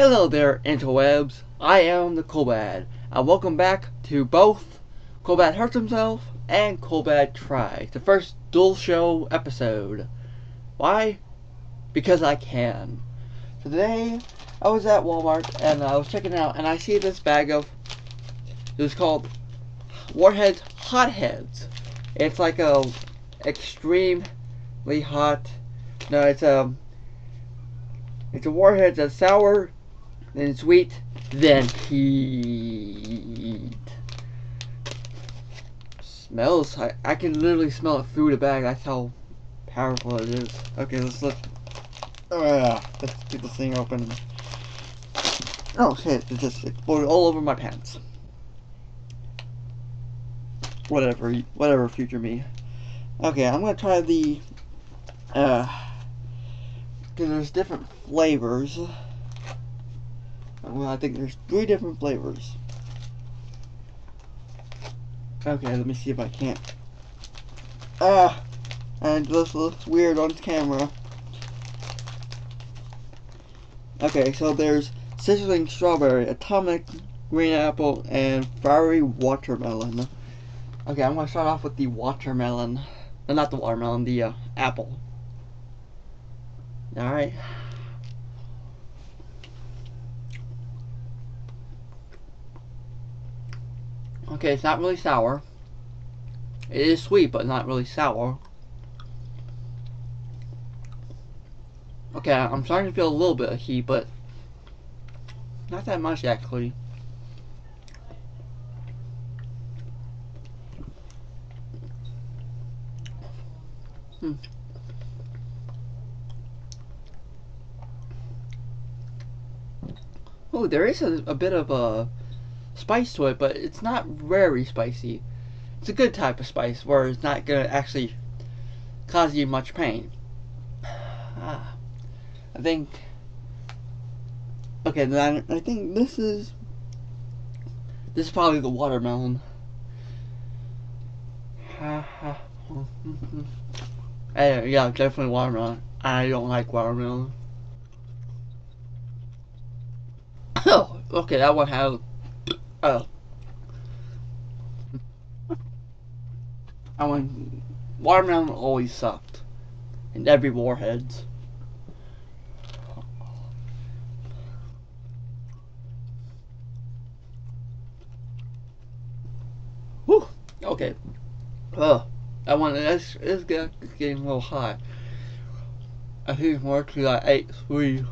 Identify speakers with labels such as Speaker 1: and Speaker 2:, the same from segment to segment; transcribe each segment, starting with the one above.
Speaker 1: Hello there, interwebs. I am the CoolBad, and welcome back to both CoolBad Hurts Himself and CoolBad Tries, the first dual show episode. Why? Because I can. Today, I was at Walmart and I was checking out, and I see this bag of. It was called Warheads Hotheads. It's like a extremely hot. No, it's a. It's a warhead that's sour, then sweet, then heat. Smells. I, I can literally smell it through the bag. That's how powerful it is. Okay, let's. Oh yeah, let's get this thing open. Oh shit! It just exploded all over my pants. Whatever, whatever, future me. Okay, I'm gonna try the. Uh, because there's different flavors. Well, I think there's three different flavors. Okay, let me see if I can't. Ah! And this looks weird on camera. Okay, so there's sizzling strawberry, atomic green apple, and fiery watermelon. Okay, I'm gonna start off with the watermelon. No, not the watermelon, the uh, apple. Alright. Okay, it's not really sour. It is sweet, but not really sour. Okay, I'm starting to feel a little bit of heat, but not that much actually. Hmm. Oh, there is a, a bit of a spice to it, but it's not very spicy. It's a good type of spice where it's not going to actually cause you much pain. Ah, I think. Okay, then I think this is. This is probably the watermelon. uh, yeah, definitely watermelon. I don't like watermelon. Oh, okay, that one has. Oh. I went. Watermelon always sucked. In every Warheads. Whew. Okay. Oh, that one is, is getting a little high. I think it's more to like 8 3.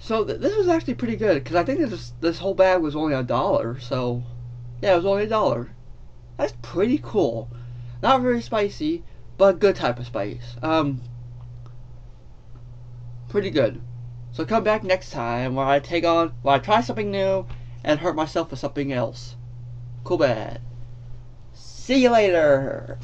Speaker 1: So th this was actually pretty good because I think this this whole bag was only a dollar. So yeah, it was only a dollar. That's pretty cool. Not very spicy, but good type of spice. Um, pretty good. So come back next time where I take on, where I try something new and hurt myself with something else. CoolBad. See you later.